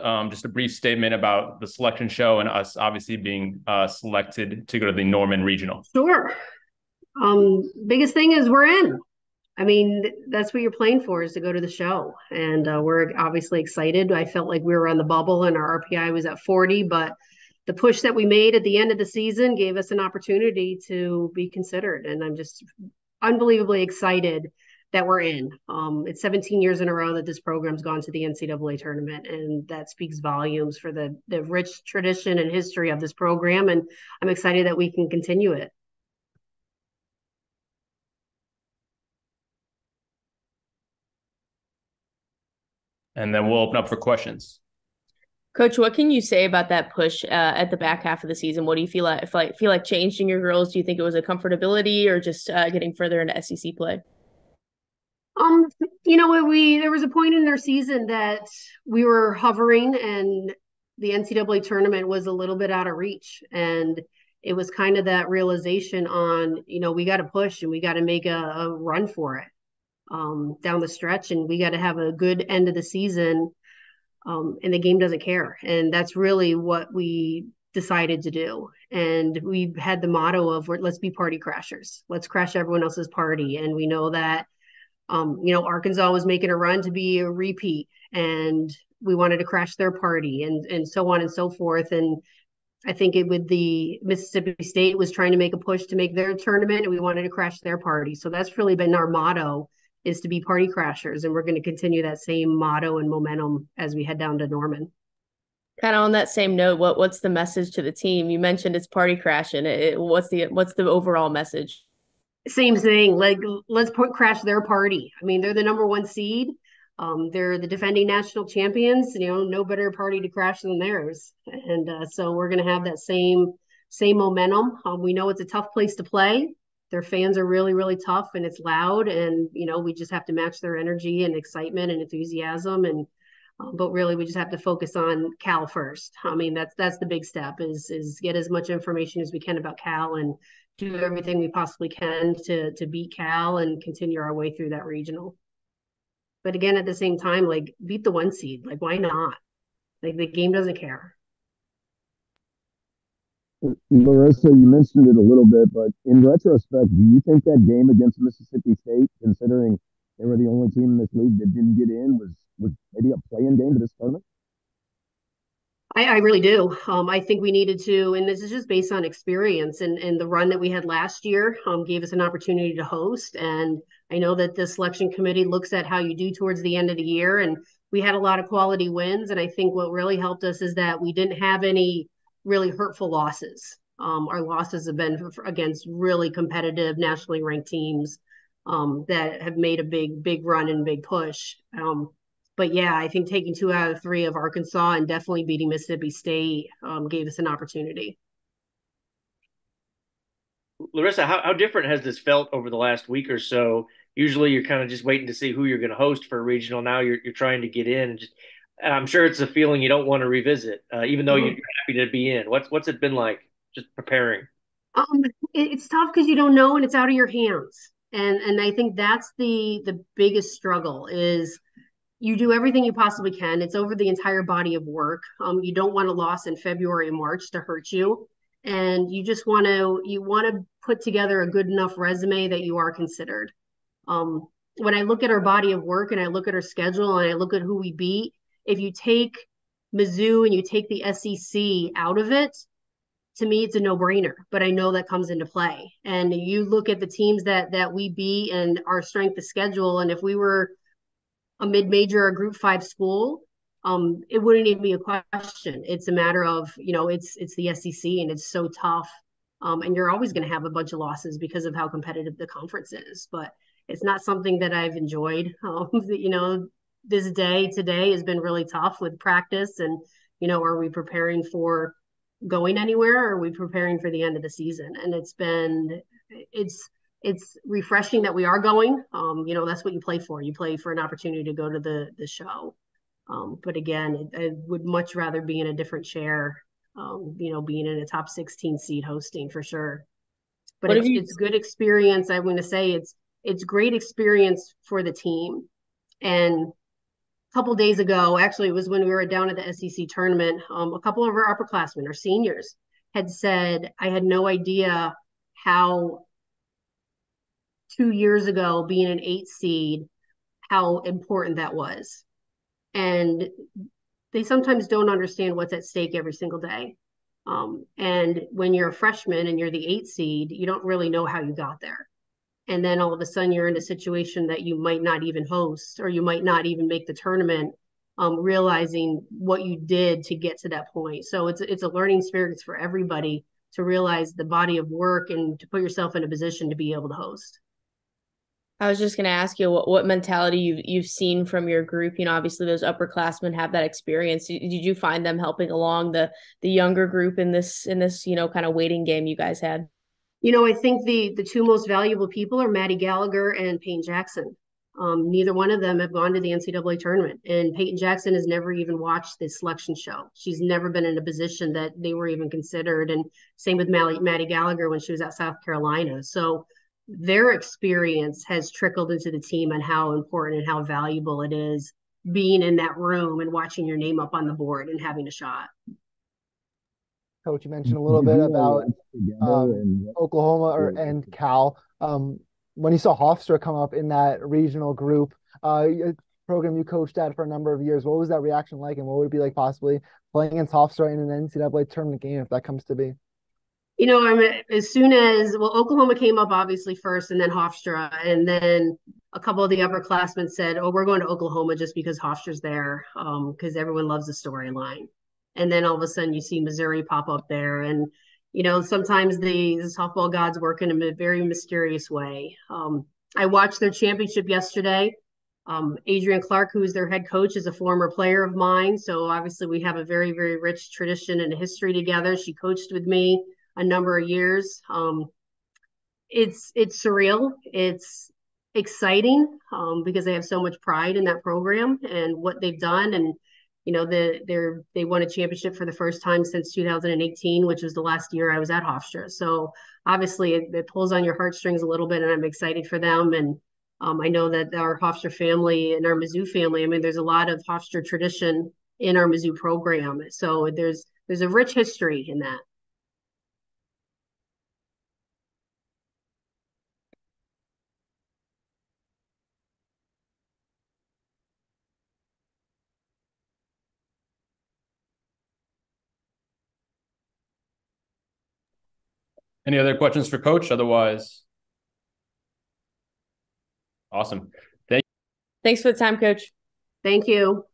um, just a brief statement about the selection show and us obviously being uh, selected to go to the Norman Regional? Sure. Um, biggest thing is we're in. I mean, that's what you're playing for is to go to the show. And uh, we're obviously excited. I felt like we were on the bubble and our RPI was at 40, but the push that we made at the end of the season gave us an opportunity to be considered. And I'm just unbelievably excited that we're in. Um, it's 17 years in a row that this program's gone to the NCAA tournament, and that speaks volumes for the the rich tradition and history of this program. And I'm excited that we can continue it. And then we'll open up for questions. Coach, what can you say about that push uh, at the back half of the season? What do you feel like, feel like feel like changed in your girls? Do you think it was a comfortability or just uh, getting further into SEC play? Um, you know, we there was a point in their season that we were hovering, and the NCAA tournament was a little bit out of reach, and it was kind of that realization on, you know, we got to push and we got to make a, a, run for it um, down the stretch, and we got to have a good end of the season. Um, and the game doesn't care, and that's really what we decided to do. And we had the motto of let's be party crashers. Let's crash everyone else's party. And we know that um, you know, Arkansas was making a run to be a repeat, and we wanted to crash their party, and and so on and so forth. And I think it with the Mississippi State was trying to make a push to make their tournament, and we wanted to crash their party. So that's really been our motto is to be party crashers, and we're going to continue that same motto and momentum as we head down to Norman. Kind of on that same note, what what's the message to the team? You mentioned it's party crashing. It, what's the what's the overall message? Same thing. Like let's put crash their party. I mean, they're the number one seed. Um, they're the defending national champions. You know, no better party to crash than theirs. And uh, so we're going to have that same same momentum. Um, we know it's a tough place to play. Their fans are really really tough and it's loud. And you know, we just have to match their energy and excitement and enthusiasm. And um, but really, we just have to focus on Cal first. I mean, that's that's the big step is is get as much information as we can about Cal and do everything we possibly can to to beat Cal and continue our way through that regional. But again, at the same time, like beat the one seed. Like, why not? Like the game doesn't care. Larissa, you mentioned it a little bit, but in retrospect, do you think that game against Mississippi State, considering they were the only team in this league that didn't get in, was was maybe a play-in game to this tournament? I, I really do. Um, I think we needed to, and this is just based on experience and, and the run that we had last year um, gave us an opportunity to host. And I know that the selection committee looks at how you do towards the end of the year. And we had a lot of quality wins. And I think what really helped us is that we didn't have any really hurtful losses. Um, our losses have been against really competitive nationally ranked teams um, that have made a big, big run and big push. Um, but yeah, I think taking two out of three of Arkansas and definitely beating Mississippi State um, gave us an opportunity. Larissa, how, how different has this felt over the last week or so? Usually, you're kind of just waiting to see who you're going to host for a regional. Now you're you're trying to get in. Just, I'm sure it's a feeling you don't want to revisit, uh, even though mm-hmm. you're happy to be in. What's what's it been like just preparing? Um, it's tough because you don't know and it's out of your hands, and and I think that's the the biggest struggle is you do everything you possibly can. It's over the entire body of work. Um, you don't want a loss in February March to hurt you, and you just want to you want to put together a good enough resume that you are considered. Um, when I look at our body of work and I look at our schedule and I look at who we beat, if you take Mizzou and you take the SEC out of it, to me it's a no-brainer. But I know that comes into play. And you look at the teams that that we beat and our strength of schedule, and if we were a mid-major or group five school um, it wouldn't even be a question. It's a matter of you know it's it's the sec and it's so tough um, and you're always going to have a bunch of losses because of how competitive the conference is but it's not something that i've enjoyed. Um, you know this day today has been really tough with practice and you know are we preparing for going anywhere are we preparing for the end of the season? And it's been it's it's refreshing that we are going. Um, you know, that's what you play for. You play for an opportunity to go to the the show. Um, but again, I would much rather be in a different chair. Um, you know, being in a top 16 seed hosting for sure. But it's, you... it's good experience. I'm going to say it's it's great experience for the team, and a couple days ago, actually, it was when we were down at the SEC tournament. Um, a couple of our upperclassmen, our seniors, had said, "I had no idea how two years ago being an eight seed, how important that was." And they sometimes don't understand what's at stake every single day. Um, and when you're a freshman and you're the eight seed, you don't really know how you got there. And then all of a sudden you're in a situation that you might not even host or you might not even make the tournament, um, realizing what you did to get to that point. So it's it's a learning experience for everybody to realize the body of work and to put yourself in a position to be able to host. I was just going to ask you what, what mentality you've you've seen from your group. You know, obviously those upperclassmen have that experience. Did you find them helping along the the younger group in this in this you know kind of waiting game you guys had? You know, I think the the two most valuable people are Maddie Gallagher and Peyton Jackson. Um, neither one of them have gone to the NCAA tournament, and Peyton Jackson has never even watched the selection show. She's never been in a position that they were even considered, and same with Maddie, Maddie Gallagher when she was at South Carolina. So their experience has trickled into the team on how important and how valuable it is being in that room and watching your name up on the board and having a shot. Coach, you mentioned a little bit about um, Oklahoma or, and Cal. Um, when you saw Hofstra come up in that regional group, uh, program you coached at for a number of years, what was that reaction like, and what would it be like possibly playing against Hofstra in an NCAA tournament game if that comes to be? You know, I mean, as soon as well, Oklahoma came up obviously first, and then Hofstra, and then a couple of the upperclassmen said, "Oh, we're going to Oklahoma just because Hofstra's there, because um, everyone loves the storyline." And then all of a sudden, you see Missouri pop up there, and you know, sometimes the, the softball gods work in a very mysterious way. Um, I watched their championship yesterday. Um, Adrian Clark, who is their head coach, is a former player of mine. So obviously, we have a very, very rich tradition and history together. She coached with me a number of years. Um, it's it's surreal. It's exciting um, because they have so much pride in that program and what they've done. And you know, the they're they won a championship for the first time since 2018, which was the last year I was at Hofstra. So obviously, it, it pulls on your heartstrings a little bit, and I'm excited for them. And um, I know that our Hofstra family and our Mizzou family. I mean, there's a lot of Hofstra tradition in our Mizzou program, so there's there's a rich history in that. Any other questions for Coach? Otherwise, awesome. Thank. Thanks for the time, Coach. Thank you.